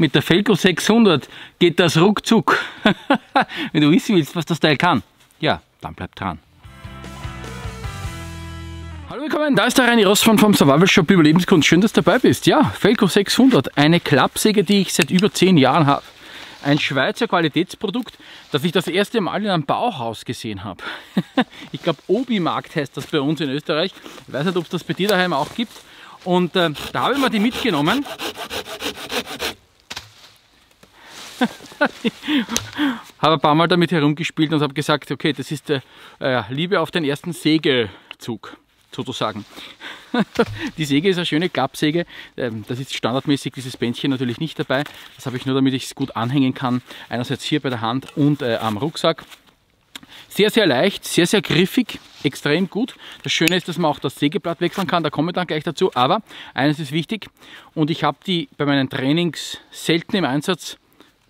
mit der Felco 600 geht das ruckzuck. Wenn du wissen willst, was das Teil kann, ja, dann bleib dran. Hallo willkommen, da ist der Reini Rossmann vom Survival Shop Überlebenskunst. Schön, dass du dabei bist. Ja, Felco 600, eine Klappsäge, die ich seit über 10 Jahren habe. Ein Schweizer Qualitätsprodukt, das ich das erste Mal in einem Bauhaus gesehen habe. ich glaube, Obi-Markt heißt das bei uns in Österreich. Ich weiß nicht, ob es das bei dir daheim auch gibt. Und äh, da habe ich mir die mitgenommen. habe ein paar Mal damit herumgespielt und habe gesagt, okay, das ist äh, Liebe auf den ersten Sägezug sozusagen. die Säge ist eine schöne Klappsäge. Ähm, das ist standardmäßig dieses Bändchen natürlich nicht dabei. Das habe ich nur, damit ich es gut anhängen kann. Einerseits hier bei der Hand und äh, am Rucksack. Sehr, sehr leicht, sehr, sehr griffig, extrem gut. Das Schöne ist, dass man auch das Sägeblatt wechseln kann, da kommen wir dann gleich dazu. Aber eines ist wichtig und ich habe die bei meinen Trainings selten im Einsatz.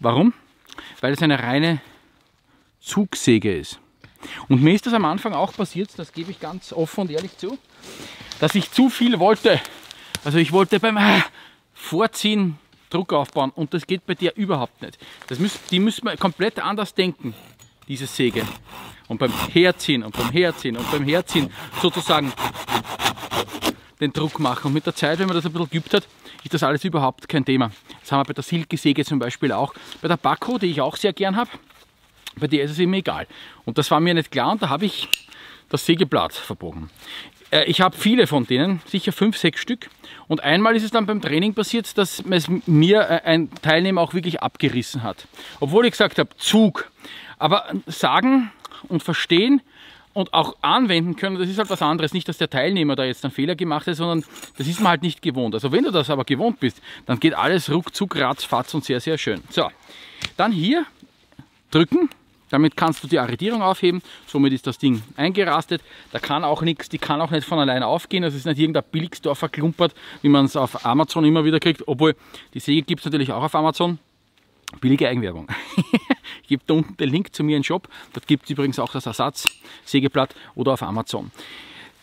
Warum? Weil es eine reine Zugsäge ist. Und mir ist das am Anfang auch passiert, das gebe ich ganz offen und ehrlich zu, dass ich zu viel wollte. Also ich wollte beim äh, Vorziehen Druck aufbauen und das geht bei dir überhaupt nicht. Das müssen, die müssen wir komplett anders denken, diese Säge. Und beim Herziehen und beim Herziehen und beim Herziehen sozusagen den Druck machen. Und mit der Zeit, wenn man das ein bisschen geübt hat, ist das alles überhaupt kein Thema. Das haben wir bei der Silke-Säge zum Beispiel auch. Bei der Backo, die ich auch sehr gern habe, bei der ist es ihm egal. Und das war mir nicht klar und da habe ich das Sägeblatt verbogen. Äh, ich habe viele von denen, sicher fünf, sechs Stück. Und einmal ist es dann beim Training passiert, dass es mir äh, ein Teilnehmer auch wirklich abgerissen hat. Obwohl ich gesagt habe, Zug. Aber sagen und verstehen und auch anwenden können, das ist halt was anderes. Nicht, dass der Teilnehmer da jetzt einen Fehler gemacht hat, sondern das ist man halt nicht gewohnt. Also wenn du das aber gewohnt bist, dann geht alles ruckzuck, ratzfatz und sehr, sehr schön. So, dann hier drücken damit kannst du die Arretierung aufheben, somit ist das Ding eingerastet. Da kann auch nichts, die kann auch nicht von alleine aufgehen. Das ist nicht irgendein Billigsdorfer Klumpert, wie man es auf Amazon immer wieder kriegt. Obwohl, die Säge gibt es natürlich auch auf Amazon. Billige Eigenwerbung. ich gebe da unten den Link zu mir in den Shop. Dort gibt es übrigens auch das Ersatz-Sägeblatt oder auf Amazon.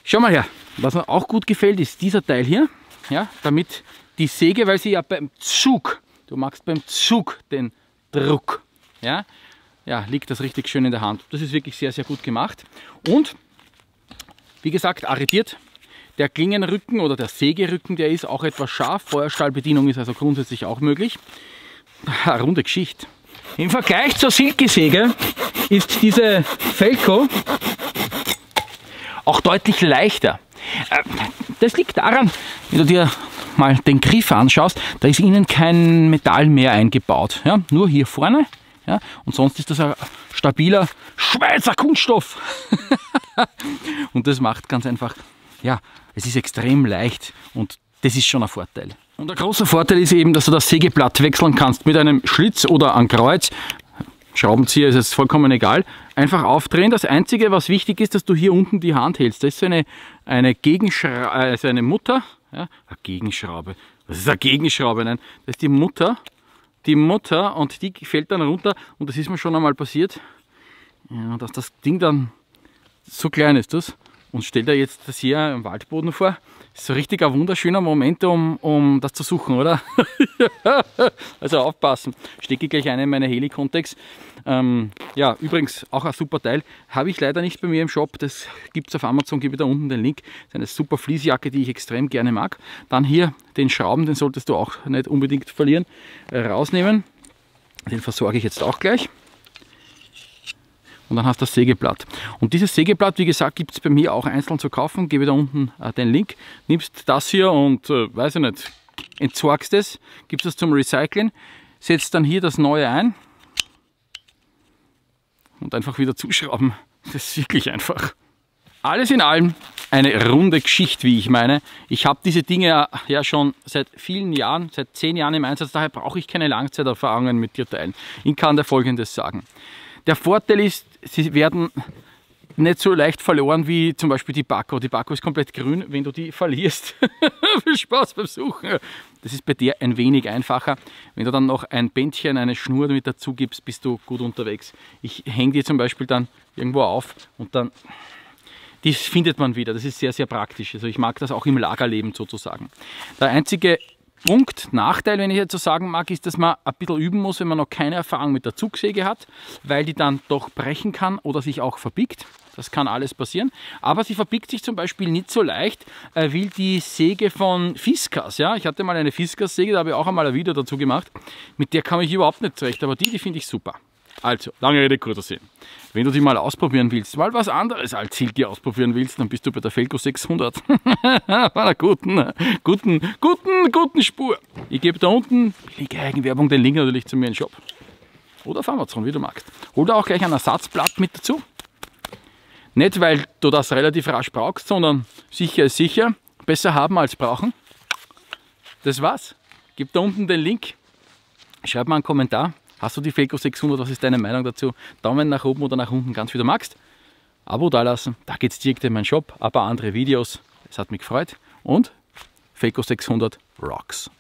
Schau mal her, was mir auch gut gefällt, ist dieser Teil hier. Ja, damit die Säge, weil sie ja beim Zug, du machst beim Zug den Druck. Ja, ja, liegt das richtig schön in der Hand. Das ist wirklich sehr, sehr gut gemacht. Und, wie gesagt, arretiert. Der Klingenrücken oder der Sägerücken, der ist auch etwas scharf. Feuerstahlbedienung ist also grundsätzlich auch möglich. Eine runde Geschichte. Im Vergleich zur Silkesäge ist diese Felco auch deutlich leichter. Äh, das liegt daran, wenn du dir mal den Griff anschaust, da ist innen kein Metall mehr eingebaut. Ja, nur hier vorne ja? Und sonst ist das ein stabiler Schweizer Kunststoff. und das macht ganz einfach, ja, es ist extrem leicht und das ist schon ein Vorteil. Und der große Vorteil ist eben, dass du das Sägeblatt wechseln kannst mit einem Schlitz oder einem Kreuz. Schraubenzieher ist es vollkommen egal. Einfach aufdrehen. Das Einzige, was wichtig ist, dass du hier unten die Hand hältst. Das ist eine, eine Gegenschraube, also eine Mutter. Ja, eine Gegenschraube. Was ist eine Gegenschraube? Nein, das ist die Mutter die Mutter und die fällt dann runter und das ist mir schon einmal passiert, ja, dass das Ding dann so klein ist das und stell dir jetzt das hier im Waldboden vor. So richtig ein wunderschöner Moment, um, um das zu suchen, oder? also aufpassen. Stecke gleich eine in meine Helicontex. Ähm, ja, übrigens auch ein super Teil. Habe ich leider nicht bei mir im Shop. Das gibt es auf Amazon, gebe da unten den Link. Das ist eine super Fließjacke, die ich extrem gerne mag. Dann hier den Schrauben, den solltest du auch nicht unbedingt verlieren. Äh, rausnehmen. Den versorge ich jetzt auch gleich und dann hast du das Sägeblatt. Und dieses Sägeblatt, wie gesagt, gibt es bei mir auch einzeln zu kaufen. Gebe da unten äh, den Link. Nimmst das hier und, äh, weiß ich nicht, entsorgst es, gibst es zum Recyceln, setzt dann hier das neue ein und einfach wieder zuschrauben. Das ist wirklich einfach. Alles in allem eine runde Geschichte, wie ich meine. Ich habe diese Dinge ja schon seit vielen Jahren, seit zehn Jahren im Einsatz, daher brauche ich keine Langzeiterfahrungen mit dir teilen. Ich kann dir Folgendes sagen. Der Vorteil ist, sie werden nicht so leicht verloren wie zum Beispiel die Baco. Die Baco ist komplett grün, wenn du die verlierst. Viel Spaß beim Suchen. Das ist bei dir ein wenig einfacher. Wenn du dann noch ein Bändchen, eine Schnur mit dazu gibst, bist du gut unterwegs. Ich hänge die zum Beispiel dann irgendwo auf und dann, die findet man wieder. Das ist sehr, sehr praktisch. Also ich mag das auch im Lagerleben sozusagen. Der einzige Punkt, Nachteil, wenn ich jetzt so sagen mag, ist, dass man ein bisschen üben muss, wenn man noch keine Erfahrung mit der Zugsäge hat, weil die dann doch brechen kann oder sich auch verbiegt. Das kann alles passieren. Aber sie verbiegt sich zum Beispiel nicht so leicht äh, wie die Säge von Fiskas. Ja? Ich hatte mal eine Fiskas-Säge, da habe ich auch einmal ein Video dazu gemacht. Mit der kam ich überhaupt nicht zurecht, aber die, die finde ich super. Also, lange Rede, kurzer Sinn. Wenn du die mal ausprobieren willst, mal was anderes als Silky ausprobieren willst, dann bist du bei der Felco 600. bei einer guten, guten, guten, guten Spur. Ich gebe da unten, liege Eigenwerbung, den Link natürlich zu mir in den Shop. Oder auf Amazon, wie du magst. Hol da auch gleich ein Ersatzblatt mit dazu. Nicht, weil du das relativ rasch brauchst, sondern sicher ist sicher. Besser haben als brauchen. Das war's. Gib da unten den Link. Schreib mal einen Kommentar. Hast du die Felco 600? Was ist deine Meinung dazu? Daumen nach oben oder nach unten, ganz wie du magst. Abo dalassen, da geht's direkt in meinen Shop, ein paar andere Videos. Es hat mich gefreut und Felco 600 rocks.